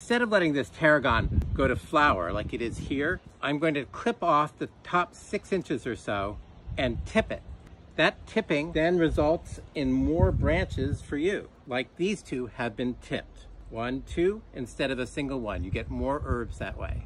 Instead of letting this tarragon go to flower like it is here, I'm going to clip off the top six inches or so and tip it. That tipping then results in more branches for you, like these two have been tipped. One, two, instead of a single one. You get more herbs that way.